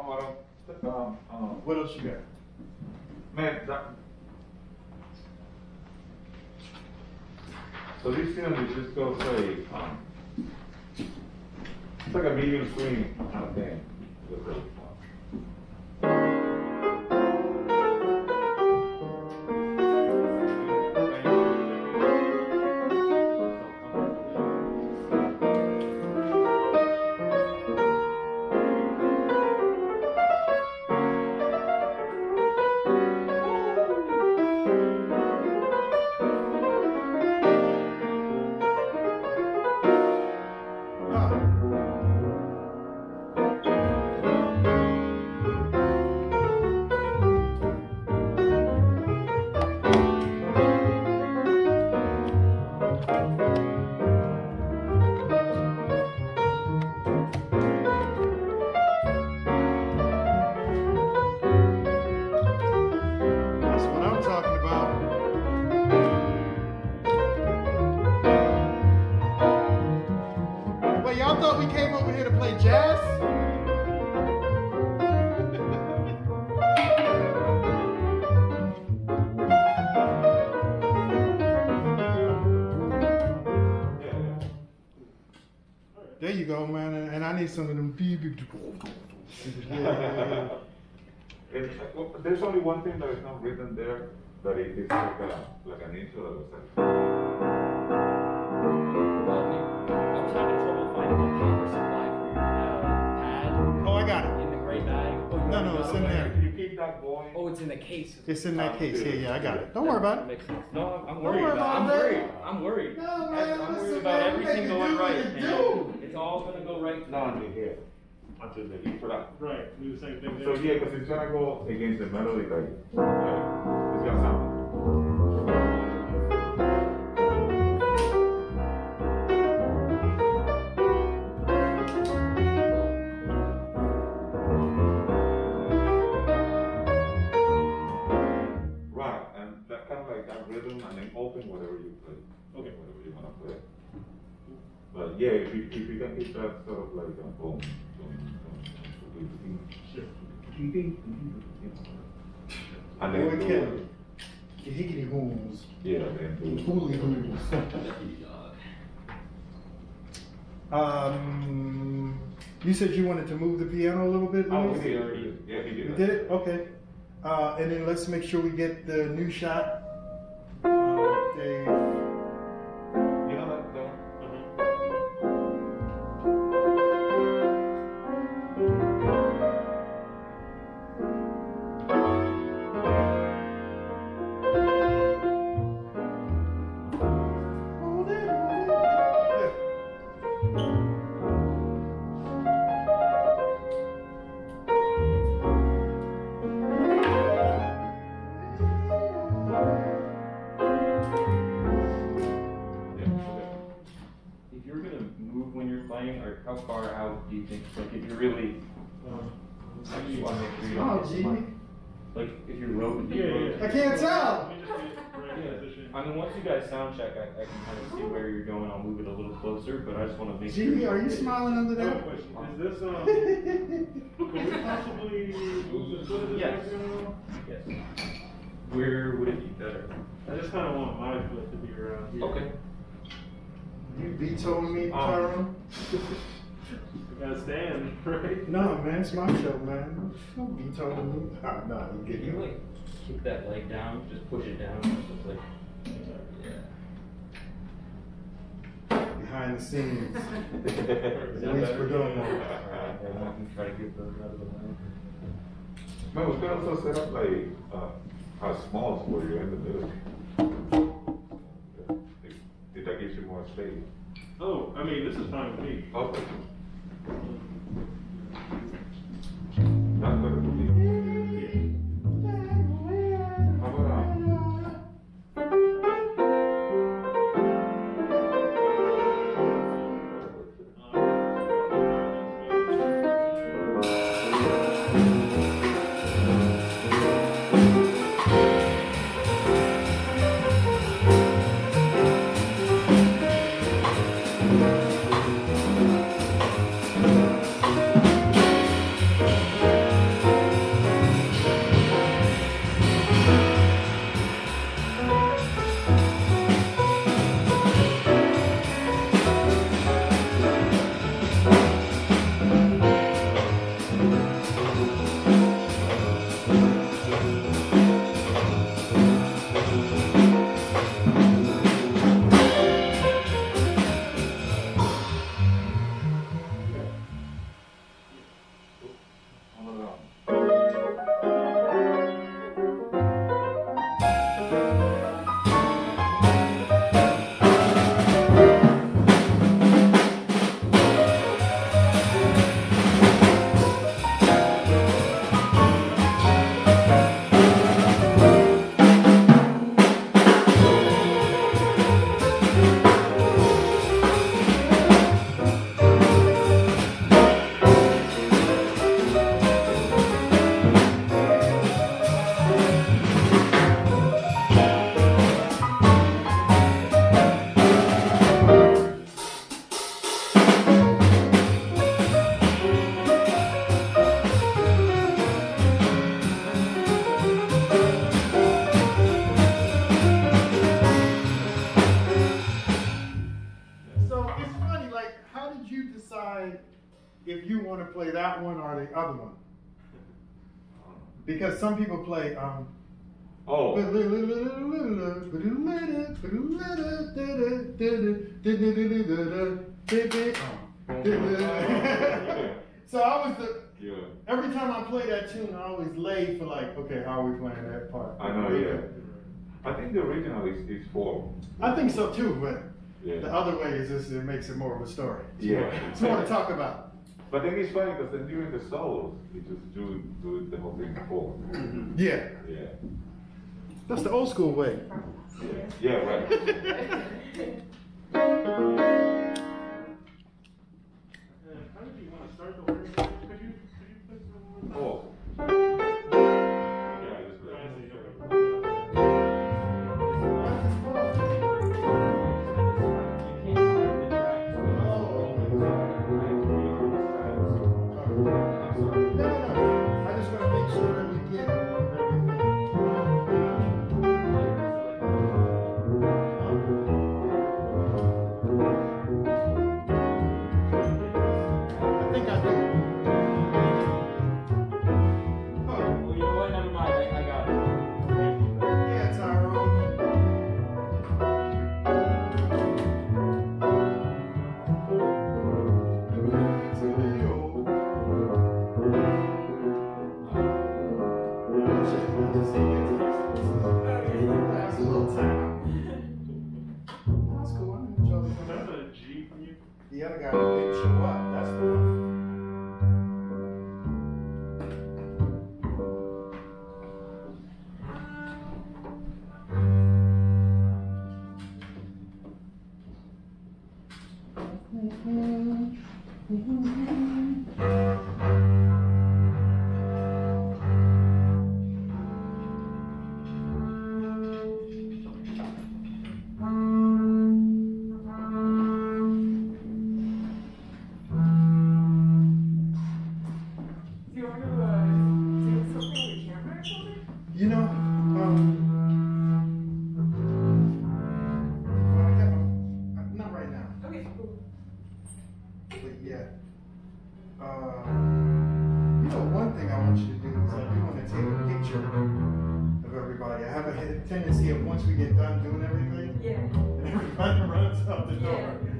Um, um, What else you got? man, that. So this film is just going to say, um, it's like a medium screen kind of thing. Y'all thought we came over here to play jazz? Need some of them uh, there's only one thing that is not written there, that it is like a, like an intro that was like. Well, I was having trouble finding the paper supply for your uh, pad Oh, I got it. in the gray bag. Oh, No, no, it's in there. You keep that going. Oh, it's in the case. It's in that case. Yeah, yeah, I got it. Don't worry about it. Makes sense. No, I'm, I'm Don't worried worry about. I'm that. worried. I'm worried. No, I'm- man, I'm worried about everything going right. it man. do. It's all gonna go right. No, until here, until the E flat. Right, do the same thing So there. yeah, because it's gonna go against the melody, like, like it's gonna sound. Right, and that kind of like that rhythm, and then open whatever you play. Okay. Whatever you wanna play. But yeah, if you, if you can keep that sort of like a boom, boom, Sure. and then do- Kelly. Higgity hoons. Yeah, then do. Hooly hoons. Um, you said you wanted to move the piano a little bit, Oh, we did already. Yeah, he did. We did it? Okay. Uh, and then let's make sure we get the new shot. Uh, Like, if you're roping, Yeah, yeah. I can't tell. Let me just get the right Yeah. position. I mean, once you guys sound check, I, I can kind of see where you're going. I'll move it a little closer, but I just want to make sure. Gee, are you smiling under I have that? question, is this, um, could we possibly move the foot of this Yes. Yes. Where would it be better? I just kinda want my foot to be around here. Okay. You vetoing me, Um, Tyrone? I gotta stand, right? No, man, it's my show, man. Don't veto me. Nah, nah, you Can get you it. like kick that leg down? Just push it down. Just like. Yeah. Behind the scenes. At least we're doing that. Alright, then I can try to get those out of the way. Man, we could also set up like, uh, a small for you in the middle. If, if that gives you more space. Oh, I mean, this is fine with me. Okay. That's that one or the other one? Because some people play, um, Oh, so I was the, yeah. every time I play that tune, I always lay for like, okay, how are we playing that part? I know, yeah. I think the original is, is four. I think so too, but Yeah. the other way is just, it makes it more of a story. It's Yeah. more- It's more to talk about. But then it's funny because then during the solos, he just do, do the whole thing in four. Mm-hmm. Yeah, Yeah. that's the old school way. Yeah, yeah, right. runs out the door.